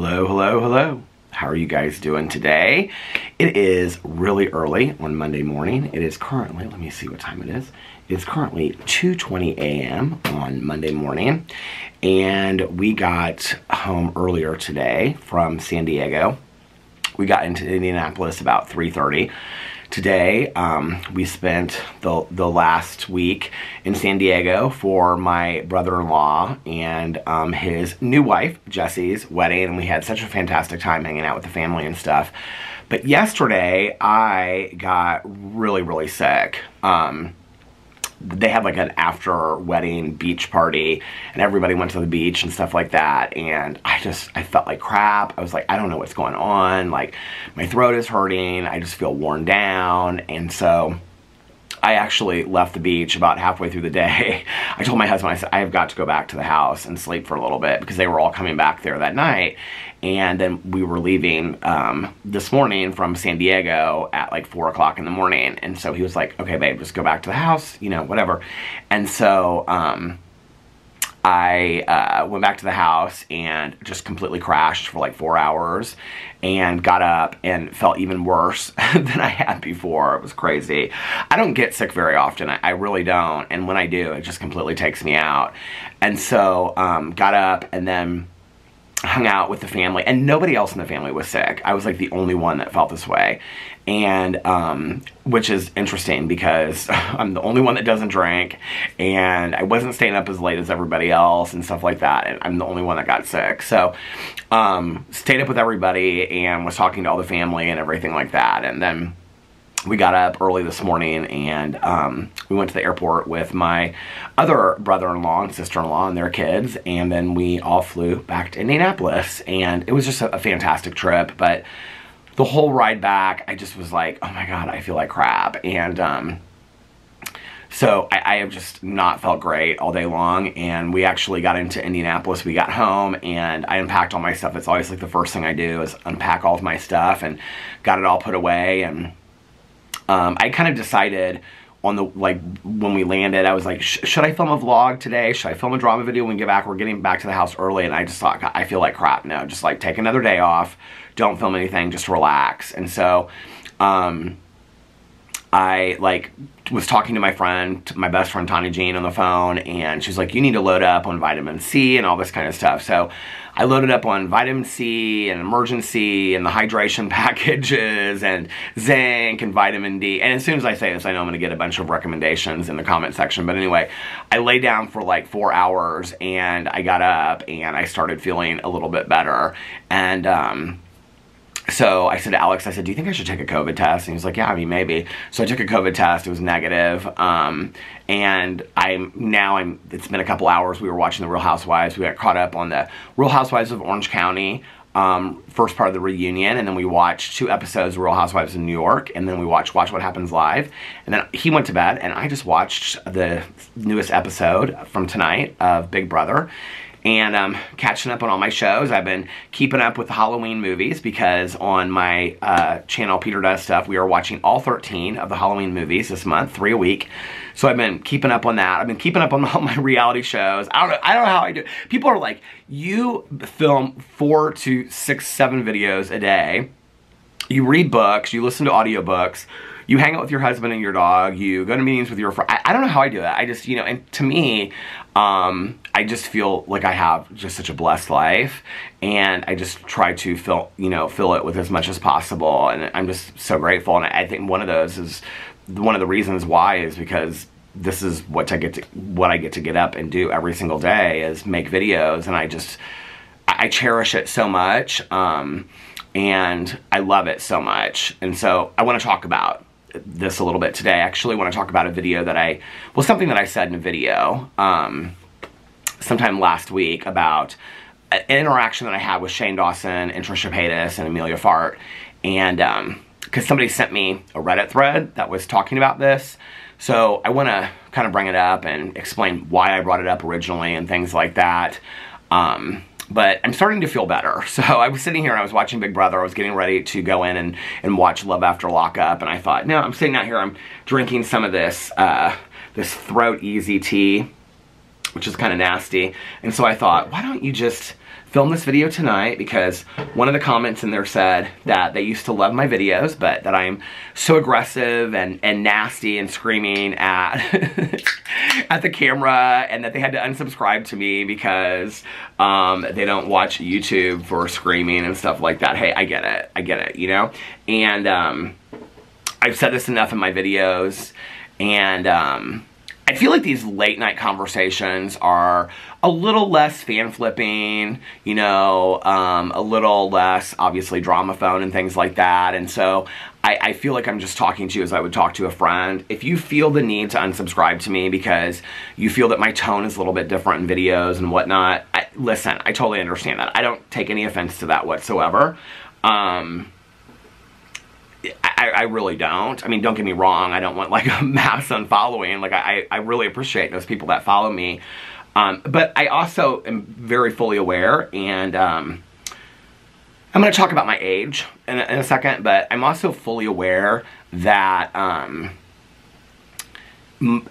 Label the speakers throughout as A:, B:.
A: Hello, hello, hello. How are you guys doing today? It is really early on Monday morning. It is currently, let me see what time it is. It is currently 2.20 a.m. on Monday morning. And we got home earlier today from San Diego. We got into Indianapolis about 3.30 today. Um, we spent the, the last week in San Diego for my brother-in-law and um, his new wife, Jesse's wedding, and we had such a fantastic time hanging out with the family and stuff. But yesterday, I got really, really sick. Um, they had like an after wedding beach party and everybody went to the beach and stuff like that and I just I felt like crap I was like I don't know what's going on like my throat is hurting I just feel worn down and so I actually left the beach about halfway through the day. I told my husband, I said, I have got to go back to the house and sleep for a little bit because they were all coming back there that night. And then we were leaving um, this morning from San Diego at like 4 o'clock in the morning. And so he was like, okay, babe, just go back to the house, you know, whatever. And so, um, I uh, went back to the house and just completely crashed for like four hours and got up and felt even worse than I had before. It was crazy. I don't get sick very often. I, I really don't. And when I do, it just completely takes me out. And so um, got up and then hung out with the family and nobody else in the family was sick. I was like the only one that felt this way. And, um, which is interesting because I'm the only one that doesn't drink and I wasn't staying up as late as everybody else and stuff like that. And I'm the only one that got sick. So, um, stayed up with everybody and was talking to all the family and everything like that. And then, we got up early this morning and um, we went to the airport with my other brother-in-law and sister-in-law and their kids and then we all flew back to Indianapolis. And it was just a, a, fantastic trip but the whole ride back I just was like oh my god I feel like crap. And um, so I, I, have just not felt great all day long. And we actually got into Indianapolis we got home and I unpacked all my stuff. It's always like the first thing I do is unpack all of my stuff and got it all put away. And um, I kind of decided on the, like, when we landed, I was like, sh should I film a vlog today? Should I film a drama video when we get back? We're getting back to the house early, and I just thought, I feel like crap. No, just like take another day off. Don't film anything, just relax. And so, um, I like was talking to my friend, my best friend Tanya Jean on the phone, and she's like, you need to load up on vitamin C and all this kind of stuff. So I loaded up on vitamin C and Emergen-C and the hydration packages and zinc and vitamin D. And as soon as I say this, I know I'm going to get a bunch of recommendations in the comment section. But anyway, I lay down for like four hours and I got up and I started feeling a little bit better. And, um, so I said to Alex, I said, do you think I should take a COVID test? And he was like, yeah, I mean, maybe. So I took a COVID test. It was negative. Um, and I'm now, I'm, it's been a couple hours. We were watching The Real Housewives. We got caught up on the Real Housewives of Orange County. Um, first part of the reunion, and then we watched two episodes of Real Housewives in New York, and then we watched Watch What Happens Live, and then he went to bed, and I just watched the newest episode from tonight of Big Brother, and um, catching up on all my shows. I've been keeping up with the Halloween movies because on my uh, channel, Peter Does Stuff, we are watching all 13 of the Halloween movies this month, three a week. So I've been keeping up on that. I've been keeping up on all my reality shows. I don't know, I don't know how I do. People are like, you film four to six, seven videos a day. You read books, you listen to audiobooks, you hang out with your husband and your dog, you go to meetings with your friend. I, I don't know how I do that. I just, you know, and to me, um, I just feel like I have just such a blessed life and I just try to fill, you know, fill it with as much as possible. And I'm just so grateful. And I think one of those is one of the reasons why is because this is what I get to, what I get to get up and do every single day is make videos. And I just, I cherish it so much. Um, and I love it so much. And so I want to talk about this a little bit today. I actually want to talk about a video that I, well, something that I said in a video um, sometime last week about an interaction that I had with Shane Dawson and Trisha Paytas and Amelia Fart. And because um, somebody sent me a Reddit thread that was talking about this. So I want to kind of bring it up and explain why I brought it up originally and things like that. Um, but I'm starting to feel better. So I was sitting here and I was watching Big Brother. I was getting ready to go in and, and watch Love After Lockup. And I thought, no, I'm sitting out here. I'm drinking some of this, uh, this Throat Easy tea, which is kind of nasty. And so I thought, why don't you just film this video tonight because one of the comments in there said that they used to love my videos, but that I'm so aggressive and, and nasty and screaming at, at the camera and that they had to unsubscribe to me because um, they don't watch YouTube for screaming and stuff like that. Hey, I get it. I get it, you know? And um, I've said this enough in my videos and um, I feel like these late night conversations are a little less fan flipping, you know, um, a little less obviously drama phone and things like that. And so I, I, feel like I'm just talking to you as I would talk to a friend. If you feel the need to unsubscribe to me because you feel that my tone is a little bit different in videos and whatnot, I, listen, I totally understand that. I don't take any offense to that whatsoever. Um, I, I, really don't. I mean, don't get me wrong. I don't want like a mass unfollowing. Like I, I really appreciate those people that follow me. Um, but I also am very fully aware and um, I'm going to talk about my age in a, in a, second, but I'm also fully aware that um,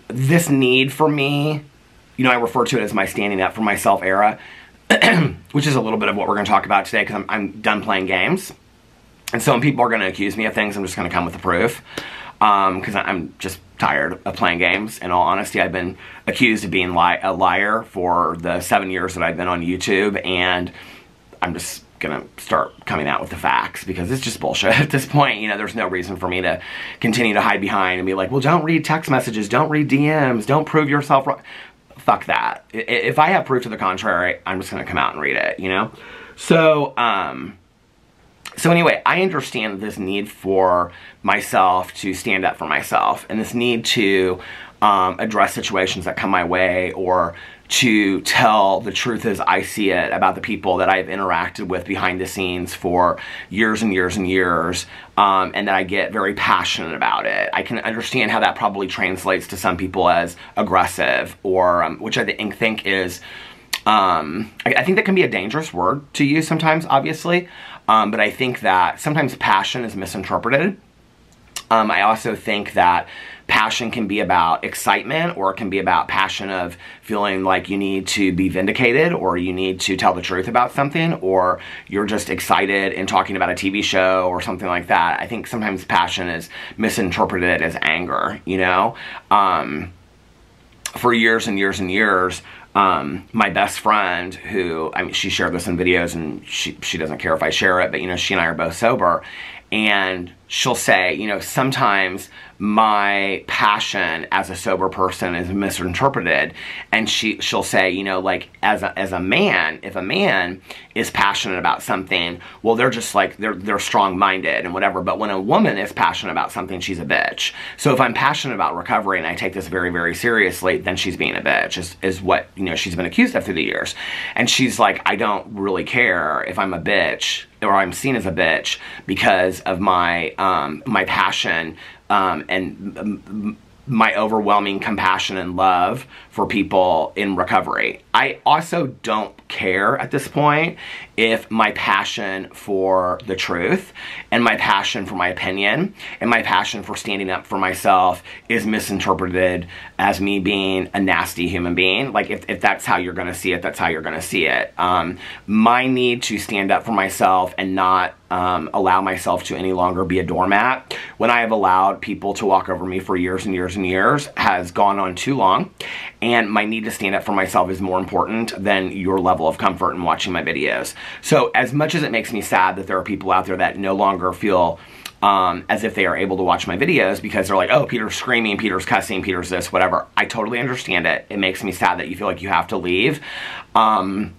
A: this need for me, you know, I refer to it as my standing up for myself era, which is a little bit of what we're going to talk about today because I'm, I'm done playing games. And so when people are going to accuse me of things, I'm just going to come with the proof. Because um, I'm just tired of playing games. In all honesty, I've been accused of being li a liar for the seven years that I've been on YouTube. And I'm just going to start coming out with the facts because it's just bullshit at this point. You know, there's no reason for me to continue to hide behind and be like, well, don't read text messages, don't read DMs, don't prove yourself wrong. Fuck that. If I have proof to the contrary, I'm just going to come out and read it, you know? So, um, so anyway, I understand this need for myself to stand up for myself and this need to um, address situations that come my way or to tell the truth as I see it about the people that I've interacted with behind the scenes for years and years and years, um, and that I get very passionate about it. I can understand how that probably translates to some people as aggressive, or um, which I think, is, um, I, I, think that can be a dangerous word to use sometimes, obviously. Um, but I think that sometimes passion is misinterpreted. Um, I also think that passion can be about excitement or it can be about passion of feeling like you need to be vindicated or you need to tell the truth about something or you're just excited in talking about a TV show or something like that. I think sometimes passion is misinterpreted as anger, you know? Um, for years and years and years, um, my best friend who, I mean, she shared this in videos and she, she doesn't care if I share it, but you know, she and I are both sober. And she'll say, you know, sometimes my passion as a sober person is misinterpreted. And she she'll say you know like as a, as a man if a man is passionate about something well they're just like they're they're strong-minded and whatever. But when a woman is passionate about something she's a bitch. So if i'm passionate about recovery and i take this very very seriously then she's being a bitch is, is what you know she's been accused of through the years. And she's like i don't really care if i'm a bitch or i'm seen as a bitch because of my um my passion um, and my overwhelming compassion and love for people in recovery. I also don't care at this point if my passion for the truth and my passion for my opinion and my passion for standing up for myself is misinterpreted as me being a nasty human being. Like if, if that's how you're to see it, that's how you're to see it. Um, my need to stand up for myself and not um, allow myself to any longer be a doormat when I have allowed people to walk over me for years and years and years has gone on too long and my need to stand up for myself is more important than your level of comfort in watching my videos. So as much as it makes me sad that there are people out there that no longer feel um, as if they are able to watch my videos because they're like, oh, Peter's screaming, Peter's cussing, Peter's this, whatever. I totally understand it. It makes me sad that you feel like you have to leave. Um,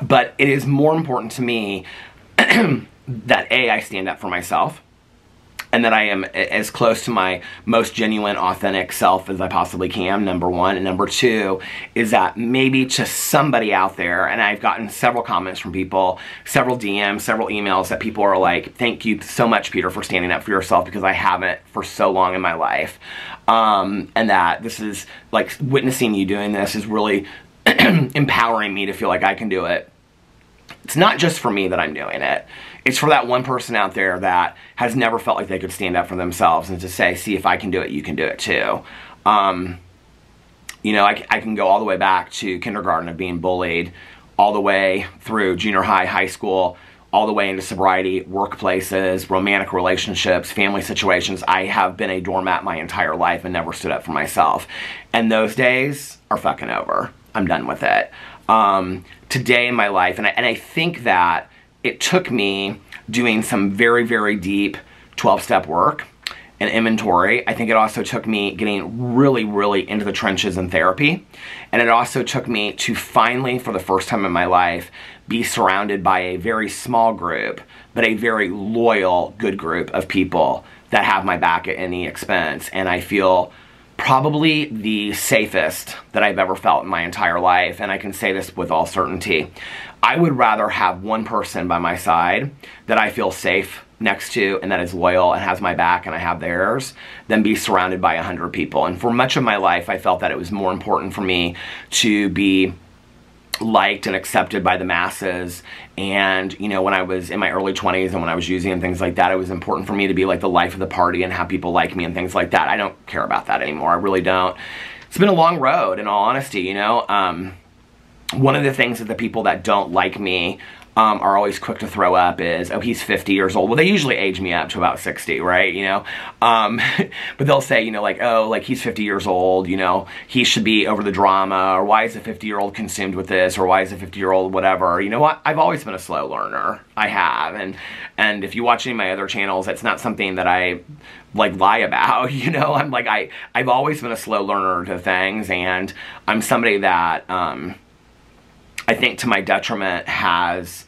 A: but it is more important to me that A, I stand up for myself and that I am as close to my most genuine, authentic self as I possibly can, number one. And number two is that maybe to somebody out there, and I've gotten several comments from people, several DMs, several emails that people are like, thank you so much, Peter, for standing up for yourself because I haven't for so long in my life. Um, and that this is like witnessing you doing this is really empowering me to feel like I can do it. It's not just for me that I'm doing it. It's for that one person out there that has never felt like they could stand up for themselves and to say, see, if I can do it, you can do it too. Um, you know, I, I can go all the way back to kindergarten of being bullied all the way through junior high, high school, all the way into sobriety, workplaces, romantic relationships, family situations. I have been a doormat my entire life and never stood up for myself. And those days are fucking over. I'm done with it. Um, today in my life, and I, and I think that it took me doing some very, very deep 12 step work and inventory. I think it also took me getting really, really into the trenches in therapy. And it also took me to finally, for the first time in my life, be surrounded by a very small group, but a very loyal, good group of people that have my back at any expense. And I feel probably the safest that I've ever felt in my entire life, and I can say this with all certainty. I would rather have one person by my side that I feel safe next to and that is loyal and has my back and I have theirs than be surrounded by a hundred people. And for much of my life, I felt that it was more important for me to be liked and accepted by the masses. And you know when I was in my early 20s and when I was using and things like that it was important for me to be like the life of the party and have people like me and things like that. I don't care about that anymore. I really don't. It's been a long road in all honesty you know? Um, one of the things that the people that don't like me um, are always quick to throw up is, oh, he's 50 years old. Well, they usually age me up to about 60, right? You know, um, but they'll say, you know, like, oh, like he's 50 years old, you know, he should be over the drama, or why is a 50 year old consumed with this, or why is a 50 year old whatever. You know what? I've always been a slow learner. I have. And, and if you watch any of my other channels, it's not something that I like lie about, you know, I'm like, I, I've always been a slow learner to things and I'm somebody that, um, I think to my detriment has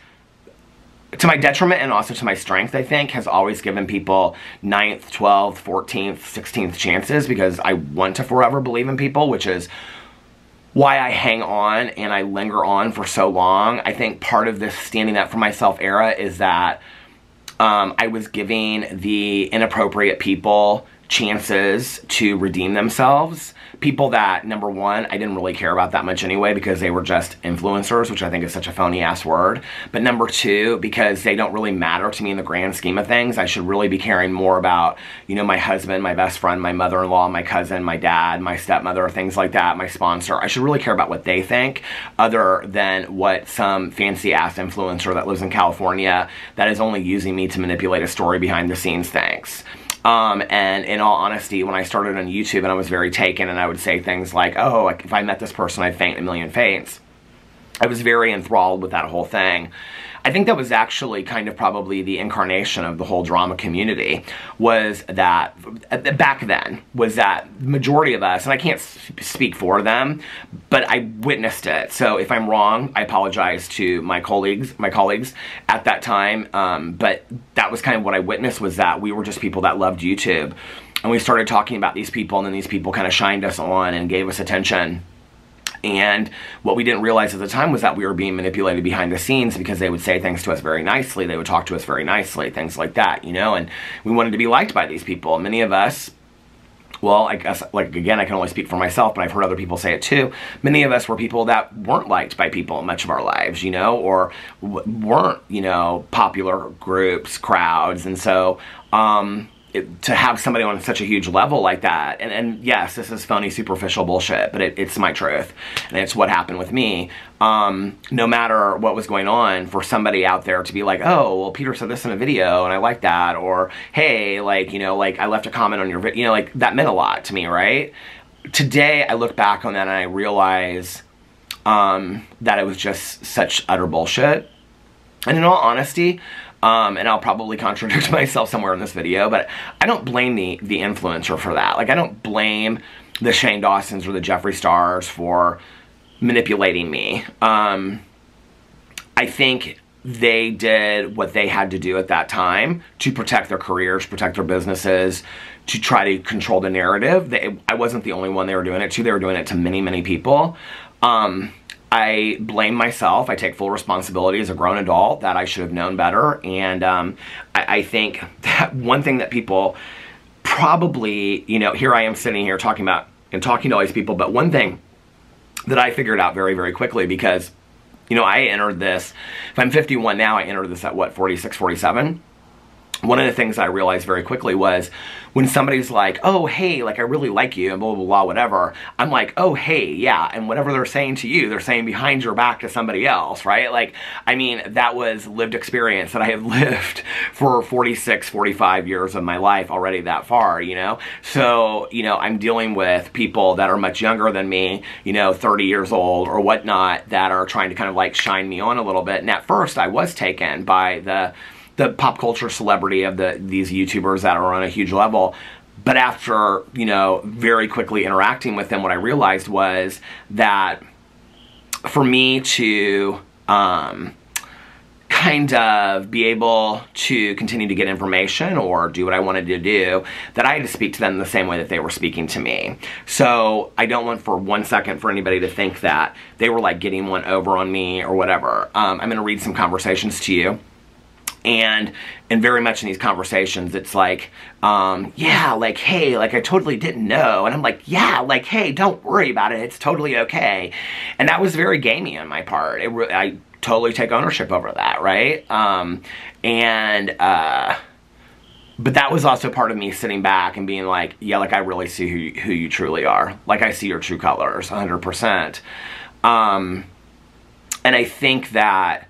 A: to my detriment and also to my strength, I think, has always given people 9th, 12th, 14th, 16th chances because I want to forever believe in people, which is why I hang on and I linger on for so long. I think part of this standing up for myself era is that um, I was giving the inappropriate people chances to redeem themselves. People that, number one, I didn't really care about that much anyway because they were just influencers, which I think is such a phony ass word. But number two, because they don't really matter to me in the grand scheme of things, I should really be caring more about, you know, my husband, my best friend, my mother-in-law, my cousin, my dad, my stepmother, things like that, my sponsor. I should really care about what they think other than what some fancy ass influencer that lives in California that is only using me to manipulate a story behind the scenes thinks. Um, and in all honesty, when I started on YouTube and I was very taken and I would say things like, oh, if I met this person, I'd faint a million faints. I was very enthralled with that whole thing. I think that was actually kind of probably the incarnation of the whole drama community was that back then was that majority of us and I can't speak for them but I witnessed it. So if I'm wrong I apologize to my colleagues my colleagues at that time um, but that was kind of what I witnessed was that we were just people that loved YouTube. And we started talking about these people and then these people kind of shined us on and gave us attention and what we didn't realize at the time was that we were being manipulated behind the scenes because they would say things to us very nicely. They would talk to us very nicely, things like that, you know, and we wanted to be liked by these people. Many of us well, I guess, like, again, I can only speak for myself, but I've heard other people say it too. Many of us were people that weren't liked by people much of our lives, you know, or weren't, you know, popular groups, crowds. And so, um, it, to have somebody on such a huge level like that, and, and yes, this is phony, superficial bullshit, but it, it's my truth, and it's what happened with me. Um, no matter what was going on, for somebody out there to be like, oh, well, Peter said this in a video, and I like that, or hey, like, you know, like, I left a comment on your video, you know, like, that meant a lot to me, right? Today, I look back on that and I realize um, that it was just such utter bullshit. And in all honesty, um, and I'll probably contradict myself somewhere in this video, but I don't blame the, the influencer for that. Like, I don't blame the Shane Dawsons or the Jeffree Stars for manipulating me. Um, I think they did what they had to do at that time to protect their careers, protect their businesses, to try to control the narrative. They, I wasn't the only one they were doing it to. They were doing it to many, many people. Um, I blame myself. I take full responsibility as a grown adult that I should have known better. And um, I, I think that one thing that people probably, you know, here I am sitting here talking about and talking to all these people, but one thing that I figured out very, very quickly because, you know, I entered this, if I'm 51 now, I entered this at what, 46, 47? One of the things I realized very quickly was when somebody's like, oh, hey, like I really like you and blah, blah, blah, whatever, I'm like, oh, hey, yeah. And whatever they're saying to you, they're saying behind your back to somebody else, right? Like, I mean, that was lived experience that I have lived for 46, 45 years of my life already that far, you know? So, you know, I'm dealing with people that are much younger than me, you know, 30 years old or whatnot, that are trying to kind of like shine me on a little bit. And at first I was taken by the, the pop culture celebrity of the these YouTubers that are on a huge level. But after, you know, very quickly interacting with them, what I realized was that for me to um, kind of be able to continue to get information or do what I wanted to do, that I had to speak to them the same way that they were speaking to me. So I don't want for one second for anybody to think that they were like getting one over on me or whatever. Um, I'm going to read some conversations to you and and very much in these conversations it's like um, yeah like hey like i totally didn't know. And i'm like yeah like hey don't worry about it. It's totally okay. And that was very gamey on my part. It i totally take ownership over that right? Um, and uh, but that was also part of me sitting back and being like yeah like i really see who you, who you truly are. Like i see your true colors 100% um, and i think that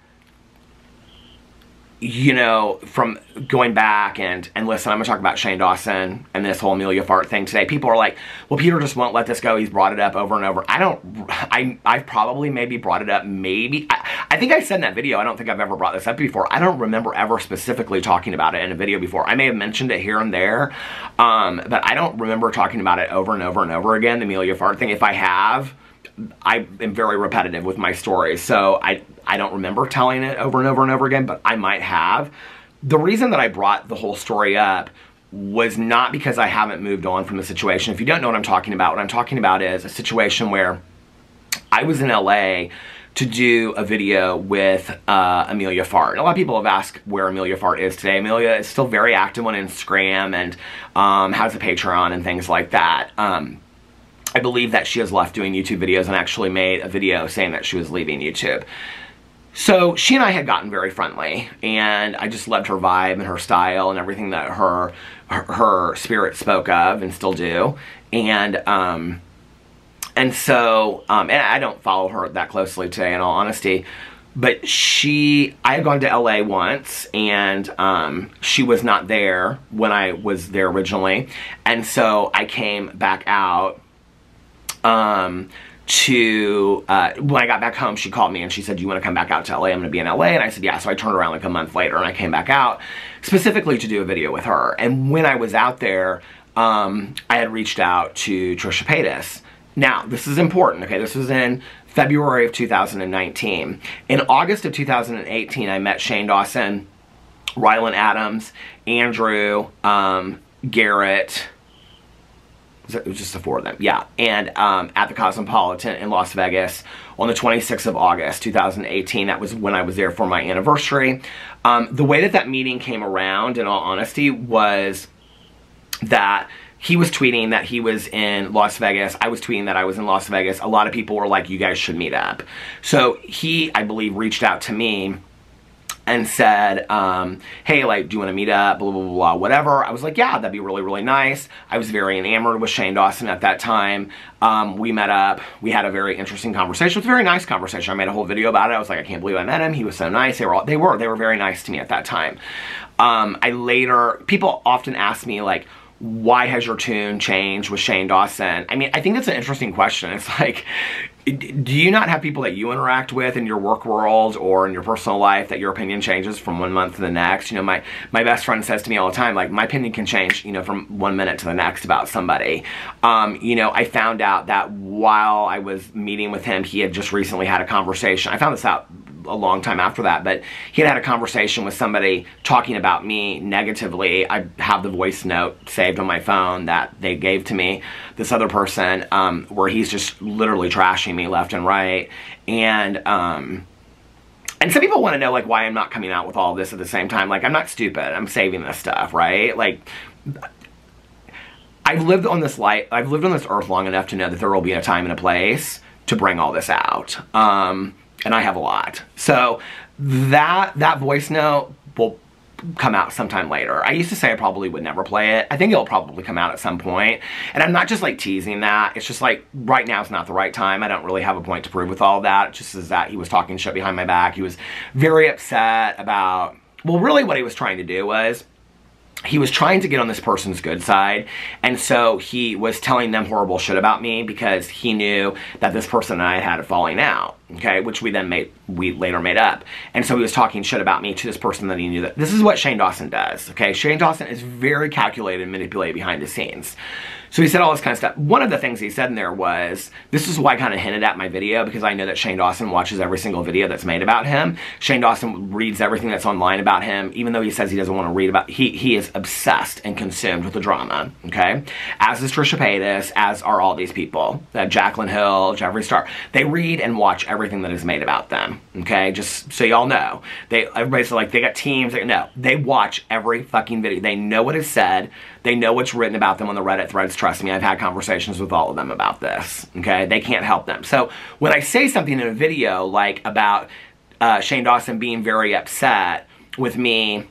A: you know, from going back and, and listen, I'm gonna talk about Shane Dawson and this whole Amelia Fart thing today. People are like, well, Peter just won't let this go. He's brought it up over and over. I don't, I, I've probably maybe brought it up, maybe. I, I think I said in that video, I don't think I've ever brought this up before. I don't remember ever specifically talking about it in a video before. I may have mentioned it here and there, um, but I don't remember talking about it over and over and over again, the Amelia Fart thing. If I have, I am very repetitive with my stories, so I, I don't remember telling it over and over and over again, but I might have. The reason that I brought the whole story up was not because I haven't moved on from the situation. If you don't know what I'm talking about, what I'm talking about is a situation where I was in LA to do a video with uh, Amelia Fart. And a lot of people have asked where Amelia Fart is today. Amelia is still very active on Instagram and um, has a Patreon and things like that. Um, I believe that she has left doing YouTube videos and actually made a video saying that she was leaving YouTube. So she and I had gotten very friendly and I just loved her vibe and her style and everything that her her, her spirit spoke of and still do. And um, and so um, and I don't follow her that closely today in all honesty. But she, I had gone to LA once and um, she was not there when I was there originally. And so I came back out um, to, uh, when I got back home, she called me and she said, you want to come back out to LA? I'm going to be in LA. And I said, yeah. So I turned around like a month later and I came back out specifically to do a video with her. And when I was out there, um, I had reached out to Trisha Paytas. Now, this is important, okay? This was in February of 2019. In August of 2018, I met Shane Dawson, Rylan Adams, Andrew, um, Garrett, it was just the four of them, yeah. And um, at the Cosmopolitan in Las Vegas on the 26th of August, 2018. That was when I was there for my anniversary. Um, the way that that meeting came around, in all honesty, was that he was tweeting that he was in Las Vegas. I was tweeting that I was in Las Vegas. A lot of people were like, you guys should meet up. So he, I believe, reached out to me and said, um, hey, like, do you want to meet up, blah, blah, blah, blah, whatever. I was like, yeah, that'd be really, really nice. I was very enamored with Shane Dawson at that time. Um, we met up. We had a very interesting conversation. It was a very nice conversation. I made a whole video about it. I was like, I can't believe I met him. He was so nice. They were, all, they were, they were very nice to me at that time. Um, I later, people often ask me, like, why has your tune changed with Shane Dawson? I mean, I think that's an interesting question. It's like, do you not have people that you interact with in your work world or in your personal life that your opinion changes from one month to the next? You know, my, my best friend says to me all the time, like, my opinion can change, you know, from one minute to the next about somebody. Um, you know, I found out that while I was meeting with him, he had just recently had a conversation. I found this out a long time after that, but he had had a conversation with somebody talking about me negatively. I have the voice note saved on my phone that they gave to me, this other person, um, where he's just literally trashing me left and right. And, um, and some people want to know, like, why I'm not coming out with all this at the same time. Like, I'm not stupid. I'm saving this stuff, right? Like, I've lived on this life, I've lived on this earth long enough to know that there will be a time and a place to bring all this out. Um, and I have a lot. So that that voice note will come out sometime later. I used to say I probably would never play it. I think it'll probably come out at some point. And I'm not just like teasing that. It's just like right now is not the right time. I don't really have a point to prove with all that. It just is that he was talking shit behind my back. He was very upset about, well, really what he was trying to do was he was trying to get on this person's good side and so he was telling them horrible shit about me because he knew that this person and I had a falling out okay which we then made we later made up. And so he was talking shit about me to this person that he knew that this is what Shane Dawson does okay? Shane Dawson is very calculated and manipulated behind the scenes so he said all this kind of stuff. One of the things he said in there was, this is why I kind of hinted at my video because I know that Shane Dawson watches every single video that's made about him. Shane Dawson reads everything that's online about him, even though he says he doesn't want to read about, he, he is obsessed and consumed with the drama, okay? As is Trisha Paytas, as are all these people. Uh, Jaclyn Hill, Jeffree Star. They read and watch everything that is made about them, okay? Just so y'all know. They, everybody's like, they got teams. They, no, they watch every fucking video. They know what is said. They know what's written about them on the Reddit threads. Trust me, I've had conversations with all of them about this. Okay, they can't help them. So when I say something in a video like about uh, Shane Dawson being very upset with me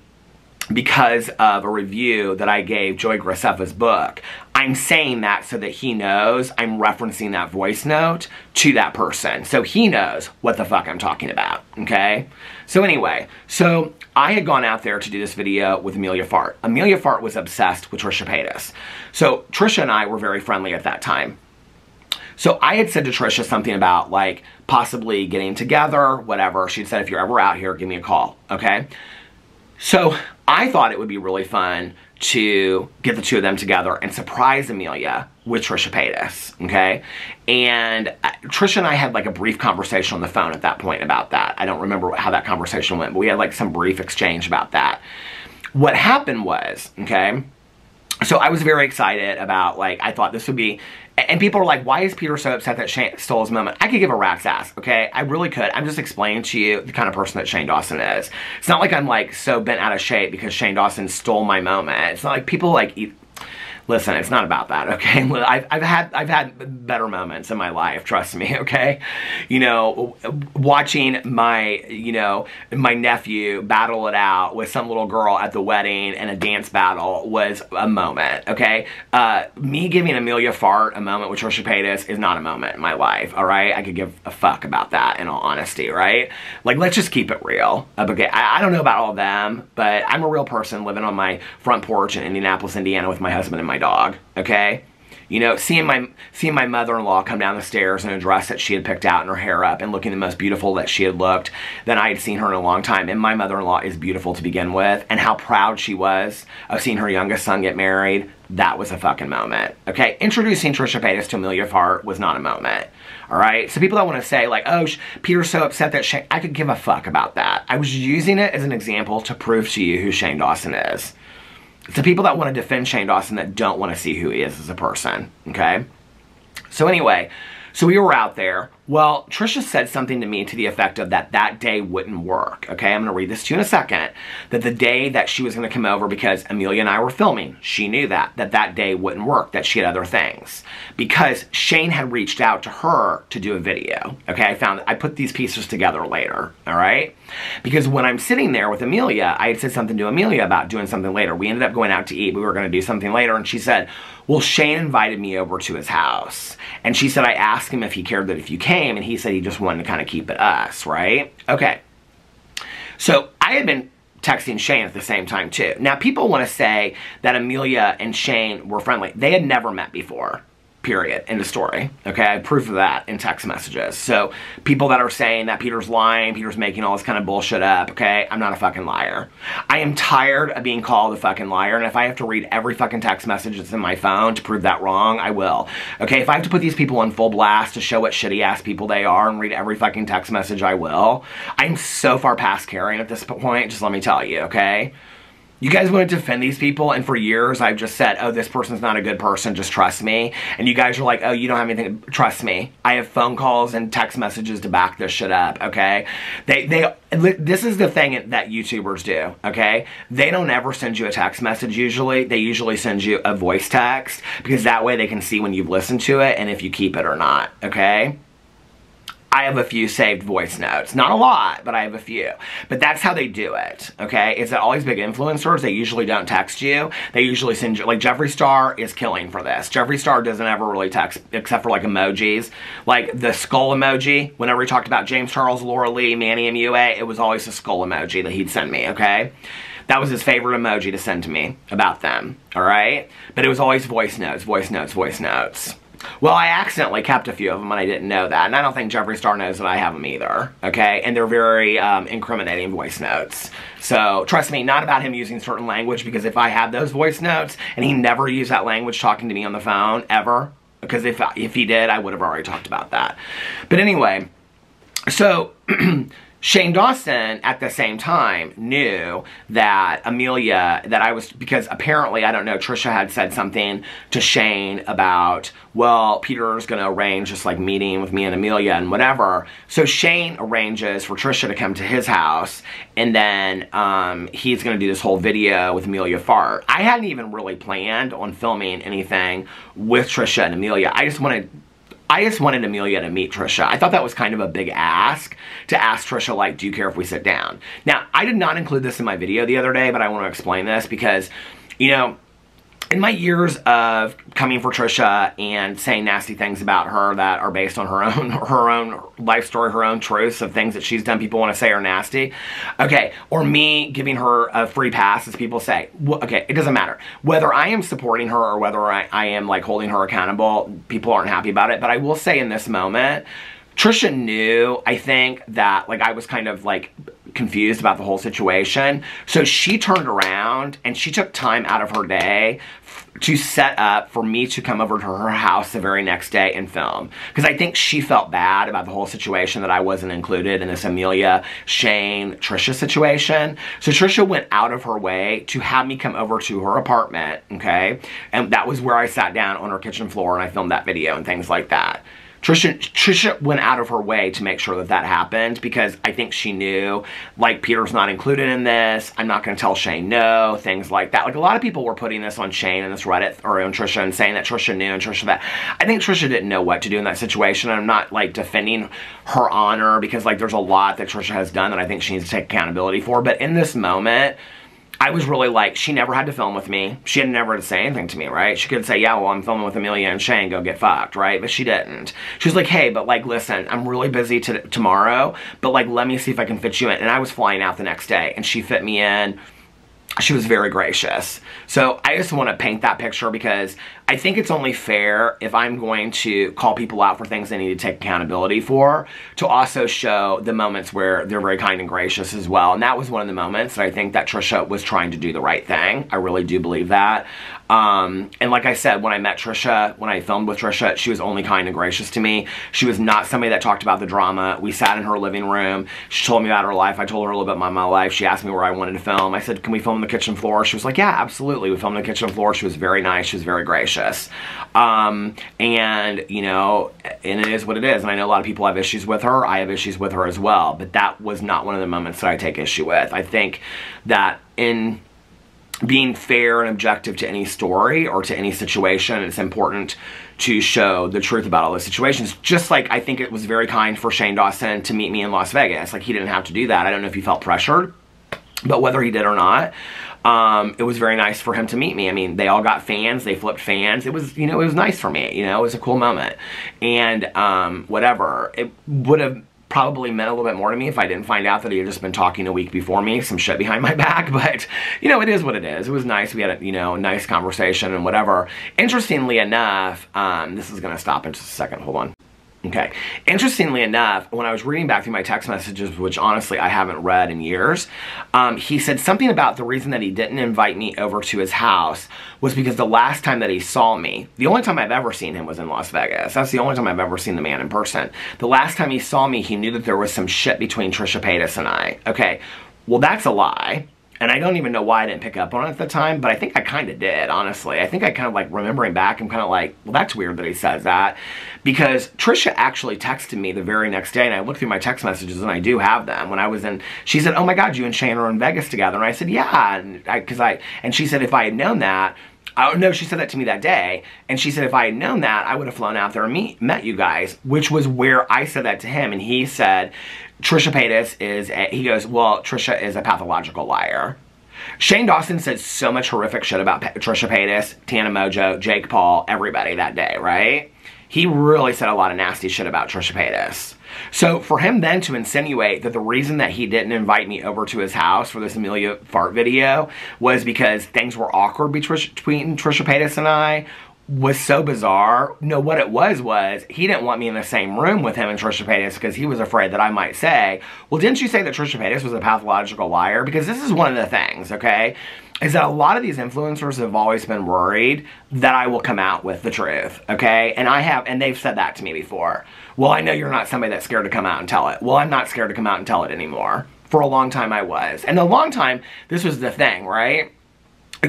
A: because of a review that I gave Joy Graceffa's book. I'm saying that so that he knows I'm referencing that voice note to that person. So he knows what the fuck I'm talking about, okay? So anyway, so I had gone out there to do this video with Amelia Fart. Amelia Fart was obsessed with Trisha Paytas. So Trisha and I were very friendly at that time. So I had said to Trisha something about like possibly getting together, whatever. She'd said, if you're ever out here, give me a call, okay? So I thought it would be really fun to get the two of them together and surprise Amelia with Trisha Paytas, okay? And uh, Trisha and I had like a brief conversation on the phone at that point about that. I don't remember how that conversation went, but we had like some brief exchange about that. What happened was, okay, so I was very excited about like, I thought this would be and people are like, why is Peter so upset that Shane stole his moment? I could give a rat's ass, okay? I really could. I'm just explaining to you the kind of person that Shane Dawson is. It's not like I'm like so bent out of shape because Shane Dawson stole my moment. It's not like people like Listen, it's not about that, okay? I've, I've had I've had better moments in my life, trust me, okay? You know, watching my, you know, my nephew battle it out with some little girl at the wedding and a dance battle was a moment, okay? Uh, me giving Amelia Fart a moment with Trisha Paytas is not a moment in my life, all right? I could give a fuck about that in all honesty, right? Like, let's just keep it real, okay? I, I don't know about all of them, but I'm a real person living on my front porch in Indianapolis, Indiana with my husband and my dog, okay? You know, seeing my seeing my mother-in-law come down the stairs in a dress that she had picked out and her hair up and looking the most beautiful that she had looked than I had seen her in a long time. And my mother-in-law is beautiful to begin with. And how proud she was of seeing her youngest son get married. That was a fucking moment. Okay? Introducing Trisha Paytas to Amelia Fart was not a moment. All right? So people that want to say like, oh, Peter's so upset that Shane, I could give a fuck about that. I was using it as an example to prove to you who Shane Dawson is. It's the people that want to defend Shane Dawson that don't want to see who he is as a person, okay? So anyway, so we were out there. Well, Trisha said something to me to the effect of that that day wouldn't work. Okay, I'm to read this to you in a second. That the day that she was to come over because Amelia and I were filming, she knew that, that that day wouldn't work, that she had other things. Because Shane had reached out to her to do a video. Okay, I found, I put these pieces together later, all right? Because when I'm sitting there with Amelia, I had said something to Amelia about doing something later. We ended up going out to eat. We were to do something later, and she said, well, Shane invited me over to his house. And she said, I asked him if he cared that if you came, and he said he just wanted to kind of keep it us, right? Okay. So I had been texting Shane at the same time too. Now people want to say that Amelia and Shane were friendly. They had never met before period in the story okay? I have proof of that in text messages. So people that are saying that peter's lying peter's making all this kind of bullshit up okay? I'm not a fucking liar. I am tired of being called a fucking liar and if i have to read every fucking text message that's in my phone to prove that wrong i will okay? If i have to put these people on full blast to show what shitty ass people they are and read every fucking text message i will. I'm so far past caring at this point just let me tell you okay you guys want to defend these people, and for years I've just said, oh, this person's not a good person, just trust me. And you guys are like, oh, you don't have anything, trust me. I have phone calls and text messages to back this shit up, okay? They, they, this is the thing that YouTubers do, okay? They don't ever send you a text message usually. They usually send you a voice text because that way they can see when you've listened to it and if you keep it or not, okay? I have a few saved voice notes. Not a lot, but I have a few. But that's how they do it, okay? Is that all these big influencers, they usually don't text you. They usually send you, like Jeffree Star is killing for this. Jeffree Star doesn't ever really text except for like emojis. Like the skull emoji, whenever he talked about James Charles, Laura Lee, Manny and MUA, it was always a skull emoji that he'd send me, okay? That was his favorite emoji to send to me about them, all right? But it was always voice notes, voice notes, voice notes. Well, I accidentally kept a few of them and I didn't know that. And I don't think Jeffree Star knows that I have them either, okay? And they're very um, incriminating voice notes. So, trust me, not about him using certain language because if I had those voice notes and he never used that language talking to me on the phone, ever, because if, if he did, I would have already talked about that. But anyway, so Shane Dawson at the same time knew that Amelia, that I was, because apparently, I don't know, Trisha had said something to Shane about, well, Peter's gonna arrange this like meeting with me and Amelia and whatever. So Shane arranges for Trisha to come to his house and then um, he's gonna do this whole video with Amelia Fart. I hadn't even really planned on filming anything with Trisha and Amelia. I just wanted I just wanted Amelia to meet Trisha. I thought that was kind of a big ask to ask Trisha, like, do you care if we sit down? Now, I did not include this in my video the other day, but I want to explain this because, you know, in my years of coming for Trisha and saying nasty things about her that are based on her own her own life story, her own truths of things that she's done people want to say are nasty, okay, or me giving her a free pass as people say, okay, it doesn't matter. Whether I am supporting her or whether I, I am like holding her accountable, people aren't happy about it, but I will say in this moment, Trisha knew, I think, that like I was kind of like confused about the whole situation. So she turned around and she took time out of her day to set up for me to come over to her house the very next day and film. Because I think she felt bad about the whole situation that I wasn't included in this Amelia, Shane, Trisha situation. So Trisha went out of her way to have me come over to her apartment, okay? And that was where I sat down on her kitchen floor and I filmed that video and things like that. Trisha, Trisha went out of her way to make sure that that happened because I think she knew, like, Peter's not included in this. I'm not going to tell Shane no, things like that. Like, a lot of people were putting this on Shane and this Reddit or on Trisha and saying that Trisha knew and Trisha that. I think Trisha didn't know what to do in that situation. I'm not, like, defending her honor because, like, there's a lot that Trisha has done that I think she needs to take accountability for. But in this moment, I was really like, she never had to film with me. She had never to say anything to me, right? She could say, yeah, well, I'm filming with Amelia and Shane, go get fucked, right? But she didn't. She was like, hey, but like, listen, I'm really busy tomorrow, but like, let me see if I can fit you in. And I was flying out the next day, and she fit me in she was very gracious. So I just want to paint that picture because I think it's only fair if I'm going to call people out for things they need to take accountability for to also show the moments where they're very kind and gracious as well. And that was one of the moments that I think that Trisha was trying to do the right thing. I really do believe that. Um, and like I said, when I met Trisha, when I filmed with Trisha, she was only kind and gracious to me. She was not somebody that talked about the drama. We sat in her living room. She told me about her life. I told her a little bit about my life. She asked me where I wanted to film. I said, can we film on the kitchen floor? She was like, yeah, absolutely. We filmed on the kitchen floor. She was very nice. She was very gracious. Um, and, you know, and it is what it is. And I know a lot of people have issues with her. I have issues with her as well. But that was not one of the moments that I take issue with. I think that in being fair and objective to any story or to any situation. It's important to show the truth about all the situations. Just like I think it was very kind for Shane Dawson to meet me in Las Vegas. Like he didn't have to do that. I don't know if he felt pressured, but whether he did or not, um, it was very nice for him to meet me. I mean, they all got fans, they flipped fans. It was, you know, it was nice for me. You know, it was a cool moment. And um, whatever, it would have probably meant a little bit more to me if I didn't find out that he had just been talking a week before me, some shit behind my back, but, you know, it is what it is. It was nice. We had a, you know, nice conversation and whatever. Interestingly enough, um, this is going to stop in just a second. Hold on. Okay. Interestingly enough, when I was reading back through my text messages, which honestly I haven't read in years, um, he said something about the reason that he didn't invite me over to his house was because the last time that he saw me, the only time I've ever seen him was in Las Vegas. That's the only time I've ever seen the man in person. The last time he saw me, he knew that there was some shit between Trisha Paytas and I. Okay. Well, that's a lie. And I don't even know why I didn't pick up on it at the time, but I think I kind of did, honestly. I think I kind of like, remembering back, I'm kind of like, well, that's weird that he says that. Because Trisha actually texted me the very next day, and I looked through my text messages, and I do have them. When I was in, she said, oh my God, you and Shane are in Vegas together. And I said, yeah, and I, cause I, and she said, if I had known that, I don't no, she said that to me that day, and she said if I had known that, I would have flown out there and meet, met you guys, which was where I said that to him, and he said, Trisha Paytas is, a, he goes, well, Trisha is a pathological liar. Shane Dawson said so much horrific shit about Trisha Paytas, Tana Mongeau, Jake Paul, everybody that day, right? He really said a lot of nasty shit about Trisha Paytas. So for him then to insinuate that the reason that he didn't invite me over to his house for this Amelia fart video was because things were awkward between Trisha Paytas and I was so bizarre. No, what it was was he didn't want me in the same room with him and Trisha Paytas because he was afraid that I might say, well, didn't you say that Trisha Paytas was a pathological liar? Because this is one of the things, okay? Is that a lot of these influencers have always been worried that I will come out with the truth, okay? And I have, and they've said that to me before. Well, I know you're not somebody that's scared to come out and tell it. Well, I'm not scared to come out and tell it anymore. For a long time I was. And a long time, this was the thing, right?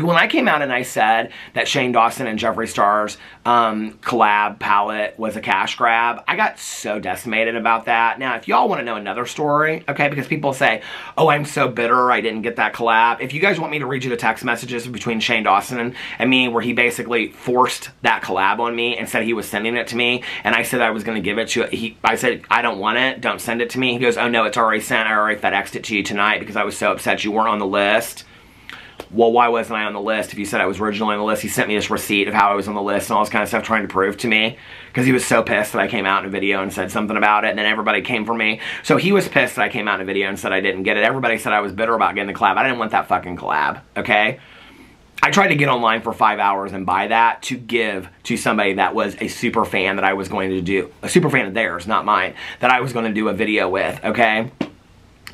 A: When I came out and I said that Shane Dawson and Jeffree Star's um, collab palette was a cash grab, I got so decimated about that. Now, if y'all want to know another story, okay, because people say, oh, I'm so bitter I didn't get that collab. If you guys want me to read you the text messages between Shane Dawson and, and me where he basically forced that collab on me and said he was sending it to me and I said I was going to give it to he I said, I don't want it. Don't send it to me. He goes, oh, no, it's already sent. I already FedExed it to you tonight because I was so upset you weren't on the list well, why wasn't I on the list? If you said I was originally on the list, he sent me this receipt of how I was on the list and all this kind of stuff trying to prove to me because he was so pissed that I came out in a video and said something about it and then everybody came for me. So he was pissed that I came out in a video and said I didn't get it. Everybody said I was bitter about getting the collab. I didn't want that fucking collab, okay? I tried to get online for five hours and buy that to give to somebody that was a super fan that I was going to do, a super fan of theirs, not mine, that I was going to do a video with, okay?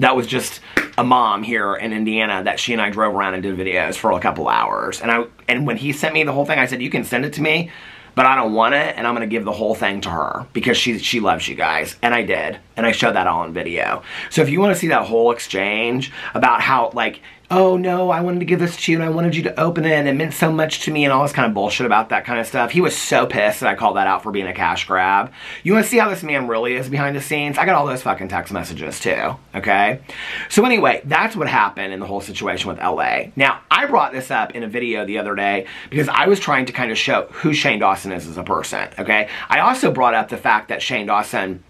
A: That was just a mom here in Indiana that she and I drove around and did videos for a couple hours. And I and when he sent me the whole thing, I said, you can send it to me, but I don't want it, and I'm gonna give the whole thing to her because she she loves you guys. And I did. And I showed that all in video. So if you wanna see that whole exchange about how like oh no, I wanted to give this to you and I wanted you to open it and it meant so much to me and all this kind of bullshit about that kind of stuff. He was so pissed that I called that out for being a cash grab. You want to see how this man really is behind the scenes? I got all those fucking text messages too, okay? So anyway, that's what happened in the whole situation with LA. Now, I brought this up in a video the other day because I was trying to kind of show who Shane Dawson is as a person, okay? I also brought up the fact that Shane Dawson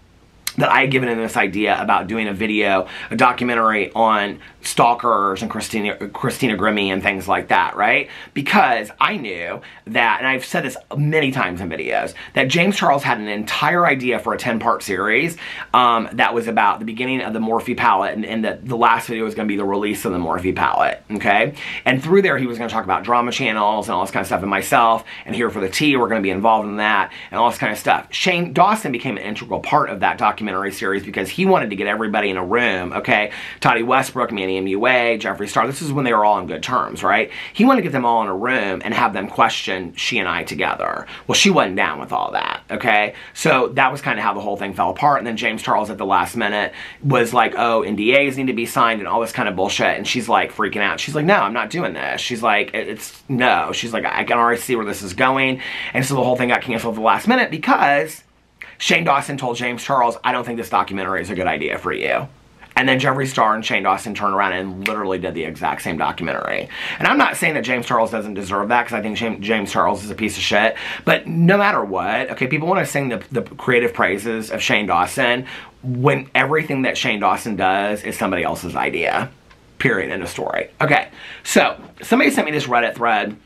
A: that I had given him this idea about doing a video, a documentary on stalkers and Christina Christina Grimmie and things like that, right? Because I knew that, and I've said this many times in videos, that James Charles had an entire idea for a 10-part series um, that was about the beginning of the Morphe palette, and, and the, the last video was going to be the release of the Morphe palette, okay? And through there, he was going to talk about drama channels and all this kind of stuff, and myself, and Here for the Tea, we're going to be involved in that, and all this kind of stuff. Shane Dawson became an integral part of that documentary series because he wanted to get everybody in a room, okay? Tati Westbrook, Manny MUA, Jeffree Star, this is when they were all on good terms, right? He wanted to get them all in a room and have them question she and I together. Well, she wasn't down with all that, okay? So that was kind of how the whole thing fell apart. And then James Charles at the last minute was like, oh, NDAs need to be signed and all this kind of bullshit. And she's like freaking out. She's like, no, I'm not doing this. She's like, it's no. She's like, I can already see where this is going. And so the whole thing got canceled at the last minute because Shane Dawson told James Charles, I don't think this documentary is a good idea for you. And then Jeffree Star and Shane Dawson turned around and literally did the exact same documentary. And I'm not saying that James Charles doesn't deserve that because I think James Charles is a piece of shit. But no matter what, okay, people want to sing the, the creative praises of Shane Dawson when everything that Shane Dawson does is somebody else's idea. Period. End of story. Okay, so somebody sent me this Reddit thread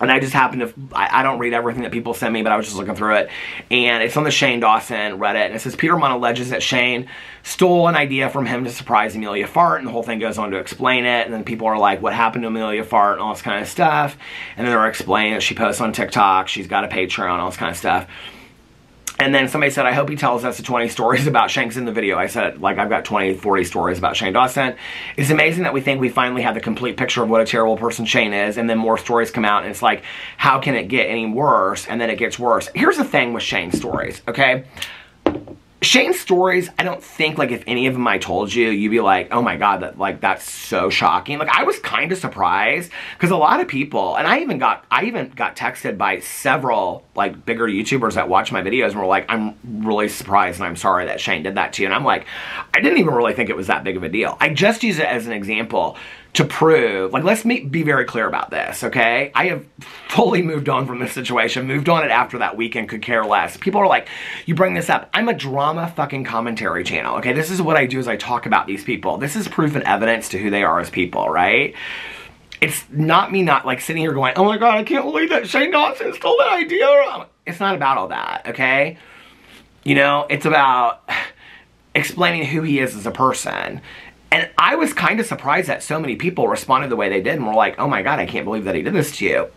A: and I just happened to, I, I, don't read everything that people send me, but I was just looking through it. And it's on the Shane Dawson Reddit. And it says, Peter Monn alleges that Shane stole an idea from him to surprise Amelia Fart. And the whole thing goes on to explain it. And then people are like, what happened to Amelia Fart and all this kind of stuff. And then they're explaining that she posts on TikTok. She's got a Patreon, all this kind of stuff. And then somebody said, I hope he tells us the 20 stories about Shanks in the video. I said, like, I've got 20, 40 stories about Shane Dawson. It's amazing that we think we finally have the complete picture of what a terrible person Shane is, and then more stories come out, and it's like, how can it get any worse? And then it gets worse. Here's the thing with Shane's stories, okay? Shane's stories, I don't think like if any of them I told you, you'd be like, oh my god, that like that's so shocking. Like I was kind of surprised because a lot of people, and I even got I even got texted by several like bigger YouTubers that watch my videos and were like, I'm really surprised and I'm sorry that Shane did that to you. And I'm like, I didn't even really think it was that big of a deal. I just use it as an example to prove, like, let's be very clear about this, okay? I have fully moved on from this situation, moved on it after that weekend, could care less. People are like, you bring this up. I'm a drama fucking commentary channel, okay? This is what I do is I talk about these people. This is proof and evidence to who they are as people, right? It's not me not like sitting here going, oh my God, I can't believe that Shane Dawson stole that idea. It's not about all that, okay? You know, it's about explaining who he is as a person. And I was kind of surprised that so many people responded the way they did and were like, oh my god, I can't believe that he did this to you.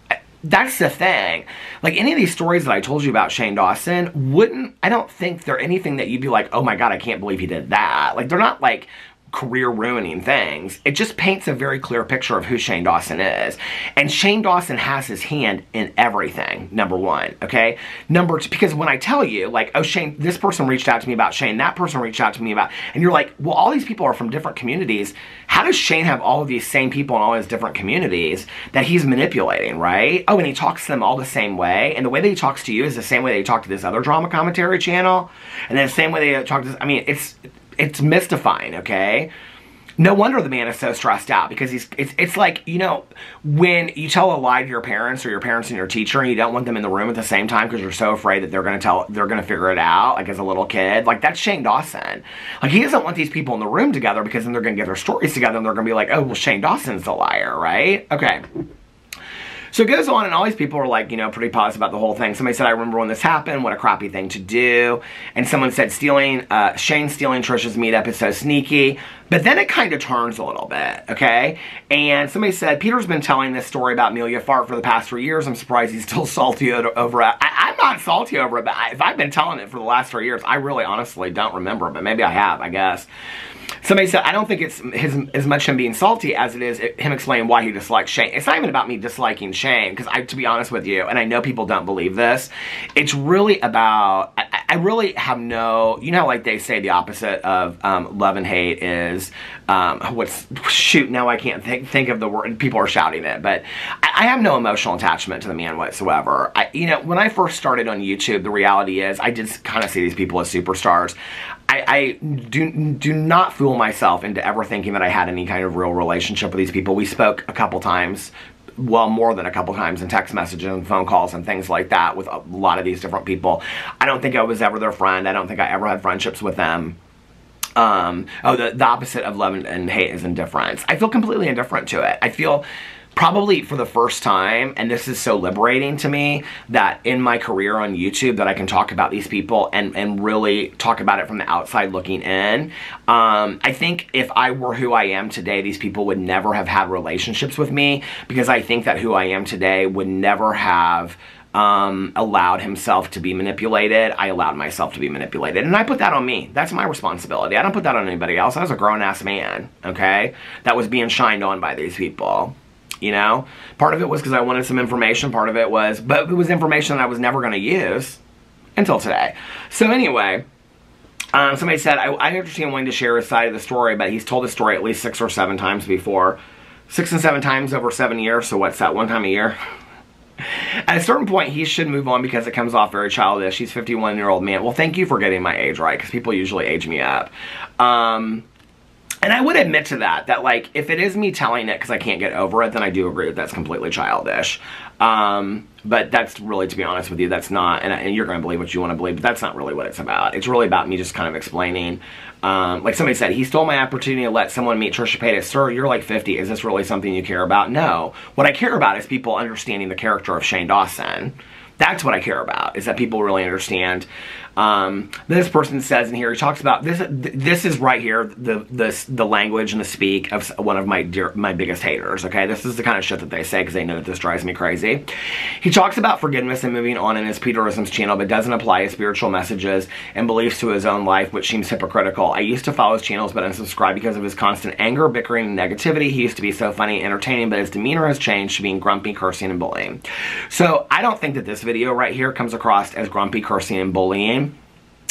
A: That's the thing. Like any of these stories that I told you about Shane Dawson wouldn't, I don't think they're anything that you'd be like, oh my god, I can't believe he did that. Like they're not like career ruining things. It just paints a very clear picture of who Shane Dawson is. And Shane Dawson has his hand in everything, number one, okay? Number two, because when I tell you, like, oh, Shane, this person reached out to me about Shane, that person reached out to me about, and you're like, well, all these people are from different communities. How does Shane have all of these same people in all his different communities that he's manipulating, right? Oh, and he talks to them all the same way. And the way that he talks to you is the same way they talk to this other drama commentary channel. And then the same way they talk to, I mean, it's, it's mystifying, okay? No wonder the man is so stressed out because he's it's it's like, you know, when you tell a lie to your parents or your parents and your teacher and you don't want them in the room at the same time because you're so afraid that they're gonna tell they're gonna figure it out, like as a little kid. Like that's Shane Dawson. Like he doesn't want these people in the room together because then they're gonna get their stories together and they're gonna be like, oh well Shane Dawson's the liar, right? Okay. So it goes on, and all these people are like, you know, pretty positive about the whole thing. Somebody said, I remember when this happened, what a crappy thing to do. And someone said, stealing, uh, Shane stealing Trisha's meetup is so sneaky. But then it kind of turns a little bit, okay? And somebody said, Peter's been telling this story about Amelia Fart for the past three years. I'm surprised he's still salty over it. I, am not salty over it, but if I've been telling it for the last three years, I really honestly don't remember, but maybe I have, I guess. Somebody said, I don't think it's his, as much him being salty as it is him explaining why he dislikes Shane. It's not even about me disliking Shane, because I, to be honest with you, and I know people don't believe this, it's really about, I, I really have no, you know like they say the opposite of um, love and hate is, um, what's, shoot, now I can't think, think of the word, people are shouting it, but I, I have no emotional attachment to the man whatsoever. I, you know, when I first started on YouTube, the reality is I did kind of see these people as superstars. I, I, do, do not fool myself into ever thinking that I had any kind of real relationship with these people. We spoke a couple times, well, more than a couple times in text messages and phone calls and things like that with a lot of these different people. I don't think I was ever their friend. I don't think I ever had friendships with them. Um, oh, the, the opposite of love and, and hate is indifference. I feel completely indifferent to it. I feel probably for the first time, and this is so liberating to me, that in my career on YouTube that I can talk about these people and, and really talk about it from the outside looking in. Um, I think if I were who I am today, these people would never have had relationships with me because I think that who I am today would never have um, allowed himself to be manipulated. I allowed myself to be manipulated. And I put that on me. That's my responsibility. I don't put that on anybody else. I was a grown-ass man, okay? That was being shined on by these people you know? Part of it was because I wanted some information, part of it was, but it was information that I was never going to use until today. So anyway, um, somebody said, I, I understand wanting to share his side of the story, but he's told the story at least six or seven times before. Six and seven times over seven years, so what's that, one time a year? At a certain point, he should move on because it comes off very childish. He's 51 year old man. Well, thank you for getting my age right, because people usually age me up. Um, and I would admit to that, that like, if it is me telling it because I can't get over it, then I do agree that that's completely childish. Um, but that's really, to be honest with you, that's not, and, and you're going to believe what you want to believe, but that's not really what it's about. It's really about me just kind of explaining. Um, like somebody said, he stole my opportunity to let someone meet Trisha Paytas. Sir, you're like 50. Is this really something you care about? No. What I care about is people understanding the character of Shane Dawson. That's what I care about, is that people really understand um, this person says in here, he talks about this. This is right here, the the the language and the speak of one of my dear, my biggest haters. Okay, this is the kind of shit that they say because they know that this drives me crazy. He talks about forgiveness and moving on in his Peterisms channel, but doesn't apply his spiritual messages and beliefs to his own life, which seems hypocritical. I used to follow his channels, but unsubscribed because of his constant anger, bickering, and negativity. He used to be so funny and entertaining, but his demeanor has changed to being grumpy, cursing, and bullying. So I don't think that this video right here comes across as grumpy, cursing, and bullying.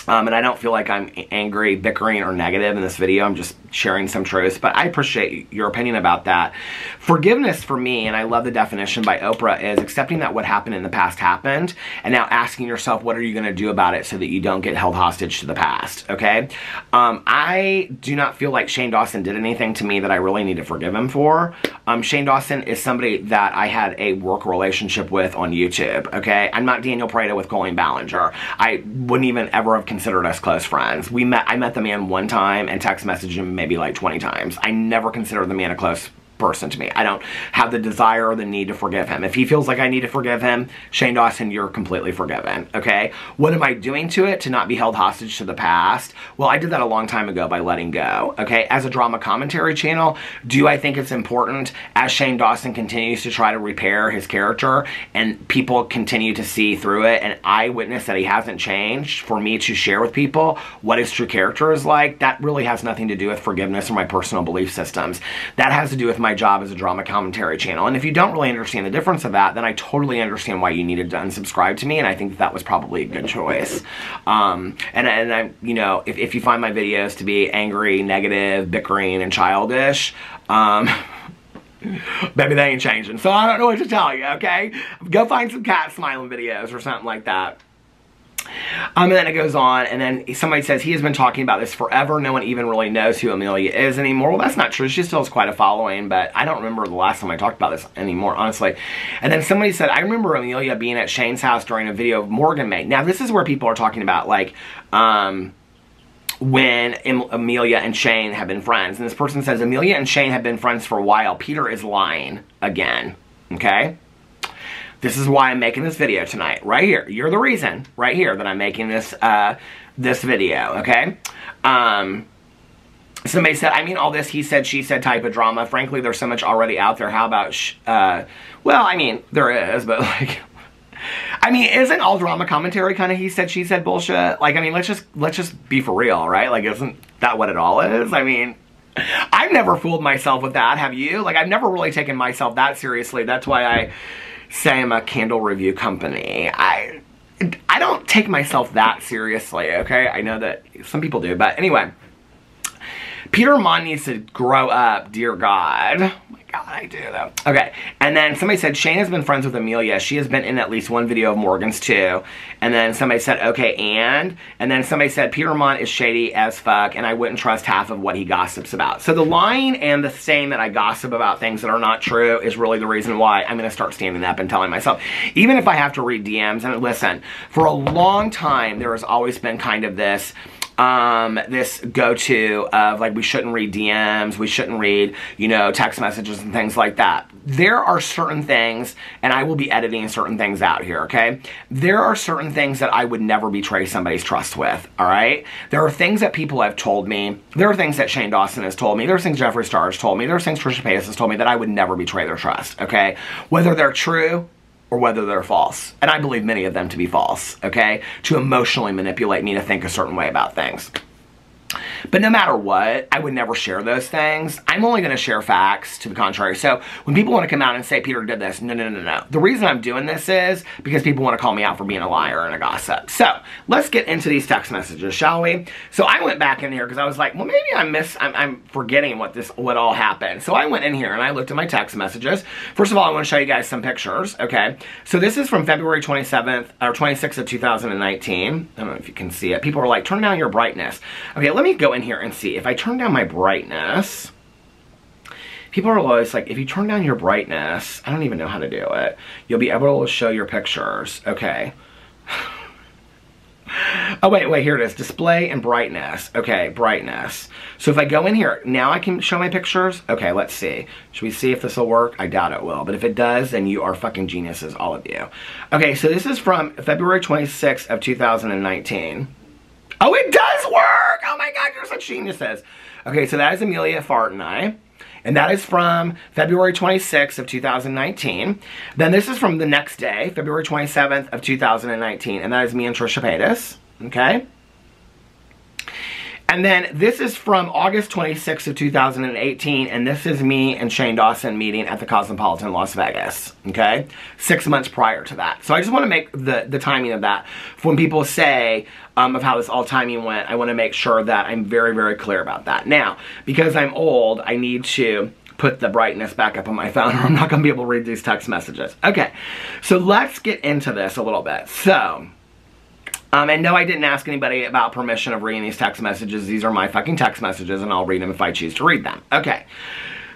A: Um, and I don't feel like I'm angry, bickering, or negative in this video. I'm just sharing some truths, but I appreciate your opinion about that. Forgiveness for me, and I love the definition by Oprah, is accepting that what happened in the past happened, and now asking yourself, what are you going to do about it so that you don't get held hostage to the past, okay? Um, I do not feel like Shane Dawson did anything to me that I really need to forgive him for. Um, Shane Dawson is somebody that I had a work relationship with on YouTube, okay? I'm not Daniel Prada with Colleen Ballinger. I wouldn't even ever have considered us close friends. We met, I met the man one time and text messaged him maybe like 20 times. I never considered the man a close person to me. I don't have the desire or the need to forgive him. If he feels like I need to forgive him, Shane Dawson, you're completely forgiven, okay? What am I doing to it to not be held hostage to the past? Well, I did that a long time ago by letting go, okay? As a drama commentary channel, do I think it's important as Shane Dawson continues to try to repair his character and people continue to see through it and I witness that he hasn't changed for me to share with people what his true character is like? That really has nothing to do with forgiveness or my personal belief systems. That has to do with my my job as a drama commentary channel. And if you don't really understand the difference of that, then I totally understand why you needed to unsubscribe to me. And I think that, that was probably a good choice. Um, and, and I, you know, if, if you find my videos to be angry, negative, bickering, and childish, um, Baby, they ain't changing. So I don't know what to tell you, okay? Go find some cat smiling videos or something like that. Um, and then it goes on, and then somebody says he has been talking about this forever. No one even really knows who Amelia is anymore. Well, that's not true. She still has quite a following, but I don't remember the last time I talked about this anymore, honestly. And then somebody said, I remember Amelia being at Shane's house during a video of Morgan made. Now, this is where people are talking about, like, um, when Amelia and Shane have been friends. And this person says, Amelia and Shane have been friends for a while. Peter is lying again. Okay? This is why I'm making this video tonight, right here. You're the reason, right here, that I'm making this, uh, this video, okay? Um, somebody said, I mean, all this he said, she said type of drama. Frankly, there's so much already out there. How about, uh, well, I mean, there is, but like, I mean, isn't all drama commentary kind of he said, she said bullshit? Like, I mean, let's just, let's just be for real, right? Like, isn't that what it all is? I mean, I've never fooled myself with that, have you? Like, I've never really taken myself that seriously. That's why I say I'm a candle review company. I I don't take myself that seriously, okay? I know that some people do, but anyway. Peter Monn needs to grow up, dear God. Oh my God, I do though. Okay, and then somebody said Shane has been friends with Amelia. She has been in at least one video of Morgan's too. And then somebody said, okay, and? And then somebody said Peter Monn is shady as fuck and I wouldn't trust half of what he gossips about. So the lying and the saying that I gossip about things that are not true is really the reason why I'm to start standing up and telling myself. Even if I have to read DMs, and listen, for a long time there has always been kind of this, um, this go-to of like we shouldn't read DMs, we shouldn't read, you know, text messages and things like that. There are certain things, and I will be editing certain things out here, okay? There are certain things that I would never betray somebody's trust with, all right? There are things that people have told me. There are things that Shane Dawson has told me. There are things Jeffree Star has told me. There are things Trisha Paytas has told me that I would never betray their trust, okay? Whether they're true or whether they're false. And I believe many of them to be false, okay? To emotionally manipulate me to think a certain way about things. But no matter what, I would never share those things. I'm only going to share facts to the contrary. So when people want to come out and say Peter did this, no, no, no, no. The reason I'm doing this is because people want to call me out for being a liar and a gossip. So let's get into these text messages, shall we? So I went back in here because I was like, well, maybe I miss, I'm, I'm forgetting what this, what all happened. So I went in here and I looked at my text messages. First of all, I want to show you guys some pictures, okay? So this is from February 27th, or 26th of 2019. I don't know if you can see it. People are like, turn down your brightness. Okay, let me go in here and see. If I turn down my brightness, people are always like, if you turn down your brightness, I don't even know how to do it, you'll be able to show your pictures. Okay. oh, wait, wait, here it is. Display and brightness. Okay, brightness. So if I go in here, now I can show my pictures? Okay, let's see. Should we see if this will work? I doubt it will. But if it does, then you are fucking geniuses, all of you. Okay, so this is from February 26th of 2019. Oh, it does work! Oh my god, you're such geniuses. Okay, so that is Amelia Fart and I. And that is from February 26th of 2019. Then this is from the next day, February 27th of 2019. And that is me and Trisha Paytas. Okay? And then this is from August 26th of 2018, and this is me and Shane Dawson meeting at the Cosmopolitan Las Vegas, okay? Six months prior to that. So I just want to make the, the timing of that. When people say um, of how this all timing went, I want to make sure that I'm very, very clear about that. Now, because I'm old, I need to put the brightness back up on my phone or I'm not going to be able to read these text messages. Okay, so let's get into this a little bit. So, um, and no, I didn't ask anybody about permission of reading these text messages. These are my fucking text messages, and I'll read them if I choose to read them. Okay.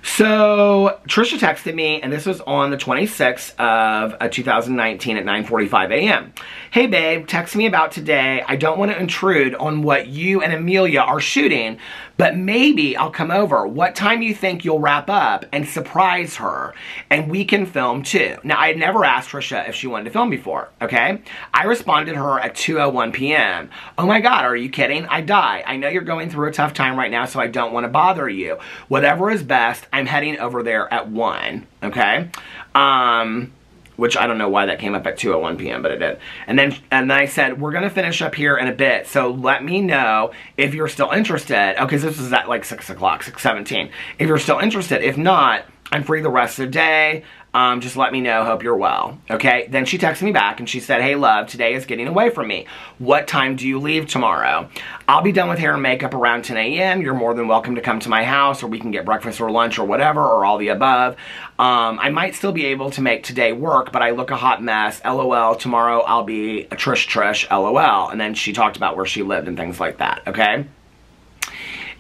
A: So, Trisha texted me, and this was on the 26th of uh, 2019 at 9.45 a.m. Hey babe, text me about today. I don't want to intrude on what you and Amelia are shooting, but maybe I'll come over. What time you think you'll wrap up and surprise her and we can film too? Now, I had never asked Trisha if she wanted to film before, okay? I responded to her at 2.01 p.m. Oh my God, are you kidding? I die. I know you're going through a tough time right now, so I don't want to bother you. Whatever is best, I'm heading over there at 1, okay? Um which I don't know why that came up at 2.01 p.m., but it did. And then, and then I said, we're going to finish up here in a bit, so let me know if you're still interested. Okay, so this is at like 6 o'clock, 6.17. If you're still interested. If not, I'm free the rest of the day. Um, just let me know. Hope you're well. Okay. Then she texted me back and she said, Hey, love, today is getting away from me. What time do you leave tomorrow? I'll be done with hair and makeup around 10 a.m. You're more than welcome to come to my house or we can get breakfast or lunch or whatever or all the above. Um, I might still be able to make today work, but I look a hot mess. LOL. Tomorrow I'll be a Trish Trish. LOL. And then she talked about where she lived and things like that. Okay.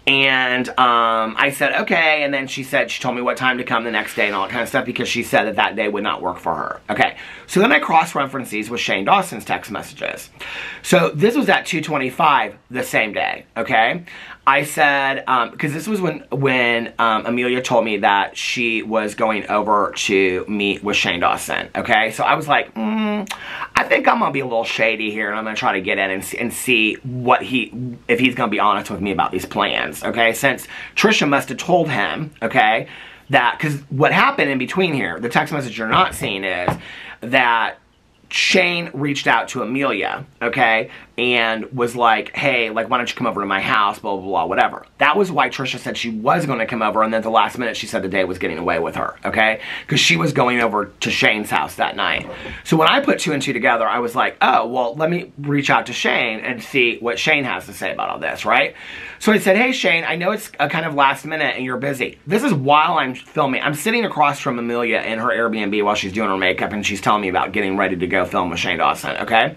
A: And um, I said, okay. And then she said, she told me what time to come the next day and all that kind of stuff because she said that that day would not work for her. Okay. So then I cross-referenced these with Shane Dawson's text messages. So this was at 225 the same day. Okay. I said, because um, this was when, when um, Amelia told me that she was going over to meet with Shane Dawson. Okay. So I was like, mm, I think I'm going to be a little shady here and I'm going to try to get in and, and see what he, if he's going to be honest with me about these plans. Okay. Since Trisha must have told him, okay, that, because what happened in between here, the text message you're not seeing is that Shane reached out to Amelia, okay, and was like, hey, like, why don't you come over to my house, blah, blah, blah, whatever. That was why Trisha said she was going to come over, and then at the last minute she said the day was getting away with her, okay? Because she was going over to Shane's house that night. So when I put two and two together, I was like, oh, well, let me reach out to Shane and see what Shane has to say about all this, right? So I said, hey, Shane, I know it's a kind of last minute and you're busy. This is while I'm filming. I'm sitting across from Amelia in her Airbnb while she's doing her makeup, and she's telling me about getting ready to go film with Shane Dawson, okay?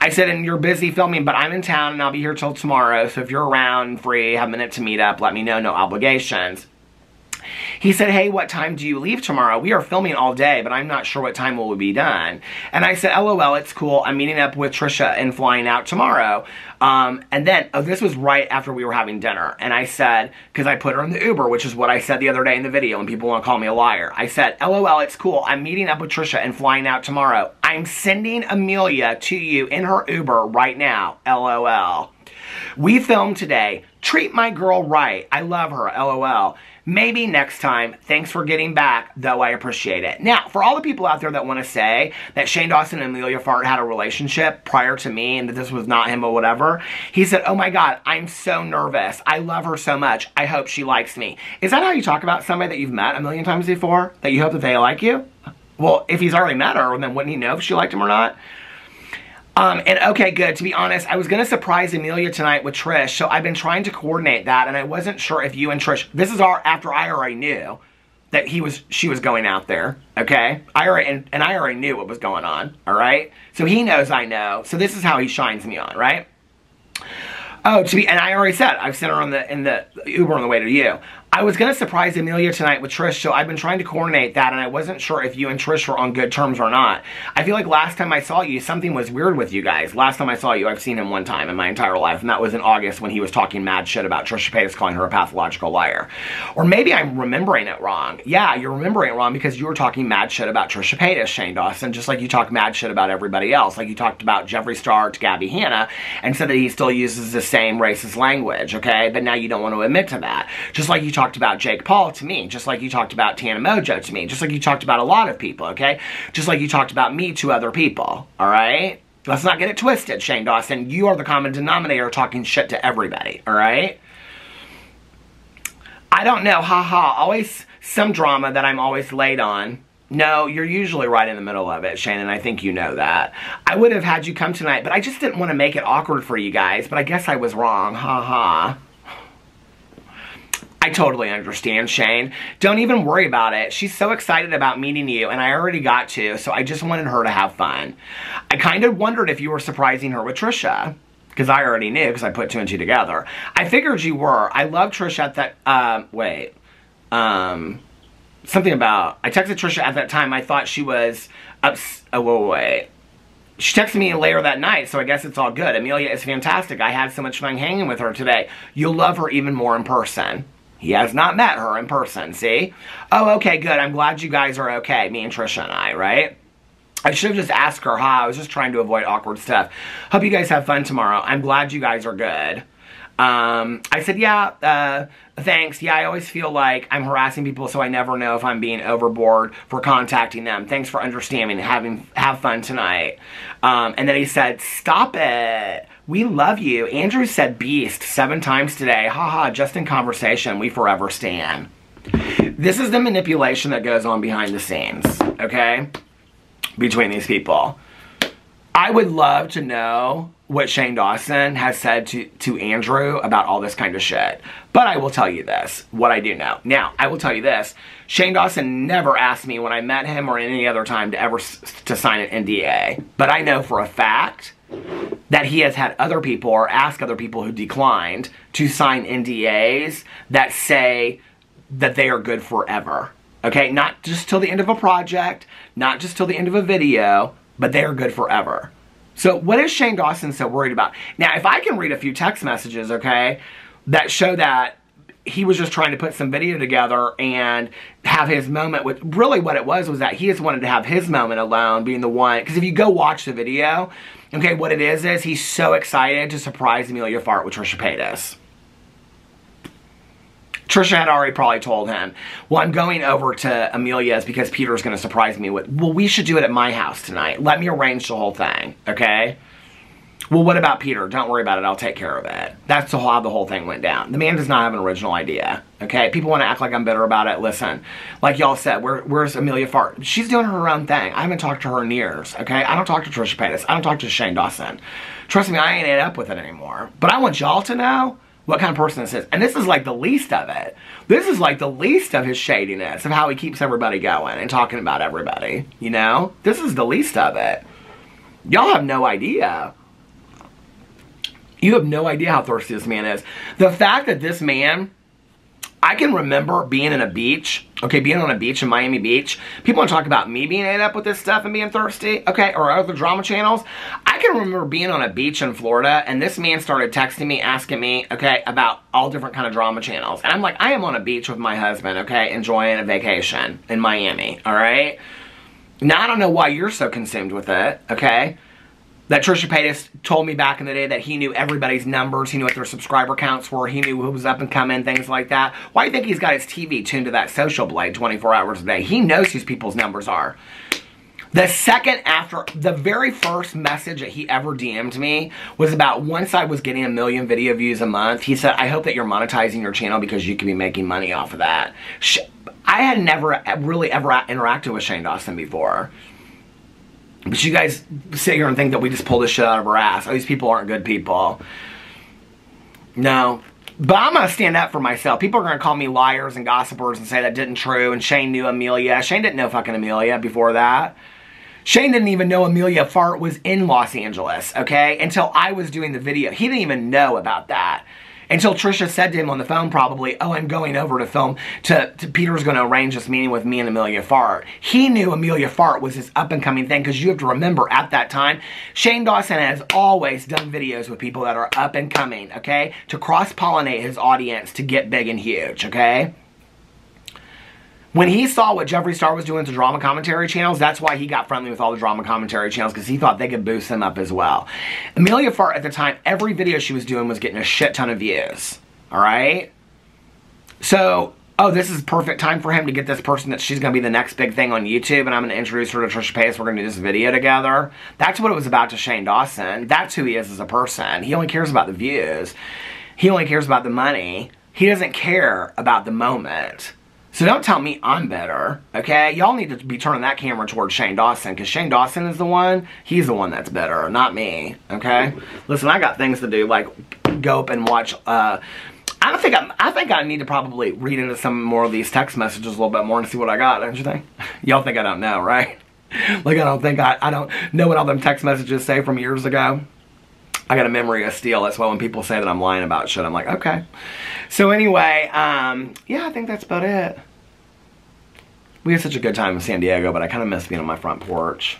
A: I said, and you're busy filming, but I'm in town and I'll be here till tomorrow. So if you're around, free, have a minute to meet up, let me know, no obligations. He said, hey, what time do you leave tomorrow? We are filming all day, but I'm not sure what time will be done. And I said, lol, it's cool. I'm meeting up with Trisha and flying out tomorrow. Um, and then, oh, this was right after we were having dinner. And I said, because I put her in the Uber, which is what I said the other day in the video, and people want to call me a liar. I said, lol, it's cool. I'm meeting up with Trisha and flying out tomorrow. I'm sending Amelia to you in her Uber right now. LOL. We filmed today. Treat my girl right. I love her. LOL. Maybe next time. Thanks for getting back, though I appreciate it. Now, for all the people out there that want to say that Shane Dawson and Amelia Fart had a relationship prior to me and that this was not him or whatever, he said, oh my God, I'm so nervous. I love her so much. I hope she likes me. Is that how you talk about somebody that you've met a million times before? That you hope that they like you? Well, if he's already met her, then wouldn't he know if she liked him or not? Um, and okay, good. To be honest, I was going to surprise Amelia tonight with Trish, so I've been trying to coordinate that, and I wasn't sure if you and Trish, this is our, after I already knew that he was, she was going out there, okay? I already, and, and I already knew what was going on, all right? So he knows I know, so this is how he shines me on, right? Oh, to be, and I already said, I've sent her on the, in the Uber on the way to you. I was going to surprise Amelia tonight with Trish, so I've been trying to coordinate that, and I wasn't sure if you and Trish were on good terms or not. I feel like last time I saw you, something was weird with you guys. Last time I saw you, I've seen him one time in my entire life, and that was in August when he was talking mad shit about Trisha Paytas calling her a pathological liar. Or maybe I'm remembering it wrong. Yeah, you're remembering it wrong because you were talking mad shit about Trisha Paytas, Shane Dawson, just like you talk mad shit about everybody else. Like you talked about Jeffree Star to Gabby Hanna and said that he still uses the same racist language, okay? But now you don't want to admit to that. Just like you talked about Jake Paul to me, just like you talked about Tana Mongeau to me, just like you talked about a lot of people, okay? Just like you talked about me to other people, all right? Let's not get it twisted, Shane Dawson. You are the common denominator talking shit to everybody, all right? I don't know, haha. Always some drama that I'm always late on. No, you're usually right in the middle of it, Shannon. I think you know that. I would have had you come tonight, but I just didn't want to make it awkward for you guys, but I guess I was wrong. Ha ha. I totally understand, Shane. Don't even worry about it. She's so excited about meeting you, and I already got to, so I just wanted her to have fun. I kind of wondered if you were surprising her with Trisha because I already knew because I put two and two together. I figured you were. I love Trisha at that, um, wait, um, something about, I texted Trisha at that time, I thought she was, ups, oh, wait, wait. She texted me later that night, so I guess it's all good. Amelia is fantastic. I had so much fun hanging with her today. You'll love her even more in person. He has not met her in person, see? Oh, okay, good. I'm glad you guys are okay, me and Trisha and I, right? I should have just asked her, hi, I was just trying to avoid awkward stuff. Hope you guys have fun tomorrow. I'm glad you guys are good. Um, I said, yeah, uh, thanks. Yeah, I always feel like I'm harassing people, so I never know if I'm being overboard for contacting them. Thanks for understanding. Having have fun tonight. Um, and then he said, stop it. We love you. Andrew said beast seven times today. Haha, just in conversation. We forever stand. This is the manipulation that goes on behind the scenes, okay? between these people. I would love to know what Shane Dawson has said to, to Andrew about all this kind of shit. But I will tell you this, what I do know. Now, I will tell you this. Shane Dawson never asked me when I met him or any other time to ever to sign an NDA. But I know for a fact that he has had other people or ask other people who declined to sign NDAs that say that they are good forever. Okay, not just till the end of a project, not just till the end of a video, but they are good forever. So what is Shane Dawson so worried about? Now, if I can read a few text messages, okay, that show that he was just trying to put some video together and have his moment with really what it was was that he just wanted to have his moment alone being the one because if you go watch the video okay what it is is he's so excited to surprise Amelia Fart with Trisha Paytas Trisha had already probably told him, well, I'm going over to Amelia's because Peter's going to surprise me with, well, we should do it at my house tonight. Let me arrange the whole thing, okay? Well, what about Peter? Don't worry about it. I'll take care of it. That's how the whole thing went down. The man does not have an original idea, okay? People want to act like I'm bitter about it. Listen, like y'all said, where, where's Amelia Fart? She's doing her own thing. I haven't talked to her in years, okay? I don't talk to Trisha Paytas. I don't talk to Shane Dawson. Trust me, I ain't ate up with it anymore. But I want y'all to know what kind of person this is. And this is like the least of it. This is like the least of his shadiness of how he keeps everybody going and talking about everybody. You know? This is the least of it. Y'all have no idea. You have no idea how thirsty this man is. The fact that this man I can remember being in a beach, okay, being on a beach in Miami Beach. People want to talk about me being ate up with this stuff and being thirsty, okay, or other drama channels. I can remember being on a beach in Florida and this man started texting me, asking me, okay, about all different kind of drama channels. And I'm like, I am on a beach with my husband, okay, enjoying a vacation in Miami, all right? Now, I don't know why you're so consumed with it, okay? That Trisha Paytas told me back in the day that he knew everybody's numbers, he knew what their subscriber counts were, he knew who was up and coming, things like that. Why do you think he's got his TV tuned to that social blade 24 hours a day? He knows whose people's numbers are. The second after, the very first message that he ever DM'd me was about once I was getting a million video views a month, he said, I hope that you're monetizing your channel because you can be making money off of that. I had never really ever interacted with Shane Dawson before. But you guys sit here and think that we just pull this shit out of our ass. Oh, these people aren't good people. No. But I'm going to stand up for myself. People are going to call me liars and gossipers and say that didn't true. And Shane knew Amelia. Shane didn't know fucking Amelia before that. Shane didn't even know Amelia Fart was in Los Angeles, okay? Until I was doing the video. He didn't even know about that. Until Trisha said to him on the phone probably, oh, I'm going over to film, to, to Peter's going to arrange this meeting with me and Amelia Fart. He knew Amelia Fart was his up and coming thing because you have to remember at that time, Shane Dawson has always done videos with people that are up and coming, okay? To cross-pollinate his audience to get big and huge, okay? When he saw what Jeffree Star was doing to drama commentary channels, that's why he got friendly with all the drama commentary channels because he thought they could boost them up as well. Amelia Fart at the time, every video she was doing was getting a shit ton of views. All right? So oh, this is perfect time for him to get this person that she's going to be the next big thing on YouTube and I'm going to introduce her to Trisha Paytas. We're going to do this video together. That's what it was about to Shane Dawson. That's who he is as a person. He only cares about the views. He only cares about the money. He doesn't care about the moment. So don't tell me I'm better, okay? Y'all need to be turning that camera towards Shane Dawson because Shane Dawson is the one, he's the one that's better, not me, okay? Listen, I got things to do, like go up and watch, uh, I don't think I'm, I think I need to probably read into some more of these text messages a little bit more and see what I got, don't you think? Y'all think I don't know, right? Like I don't think I, I don't know what all them text messages say from years ago. I got a memory of steel. That's why when people say that I'm lying about shit, I'm like, okay. So anyway, um, yeah, I think that's about it. We had such a good time in San Diego, but I kind of miss being on my front porch.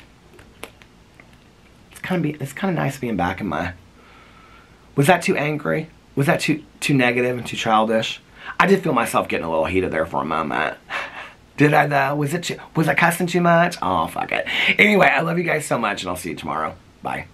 A: It's kind of be, it's kind of nice being back in my. Was that too angry? Was that too too negative and too childish? I did feel myself getting a little heated there for a moment. Did I though? Was it too, was I cussing too much? Oh fuck it. Anyway, I love you guys so much, and I'll see you tomorrow. Bye.